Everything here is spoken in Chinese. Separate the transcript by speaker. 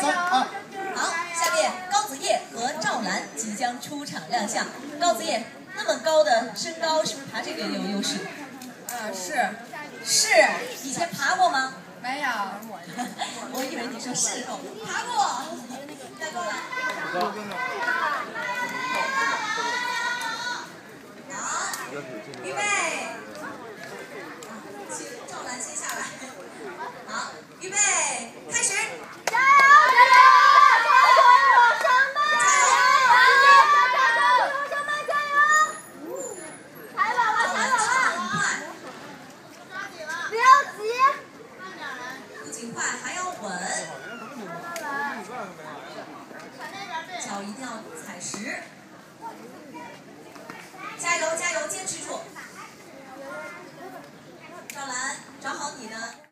Speaker 1: 三二。
Speaker 2: 好，下面高子叶和赵兰即将出场亮相。高子叶那么高的身高，是不是爬这个有优势？
Speaker 3: 呃，是，
Speaker 2: 是。以前爬过吗？
Speaker 3: 没有。
Speaker 2: 我以为你说是哦，爬过。再过来。好，预备。赵兰先下来。好，预备，开始。尽快，还要稳，脚一定要踩实，加油加油，坚持住，赵兰，找好你的。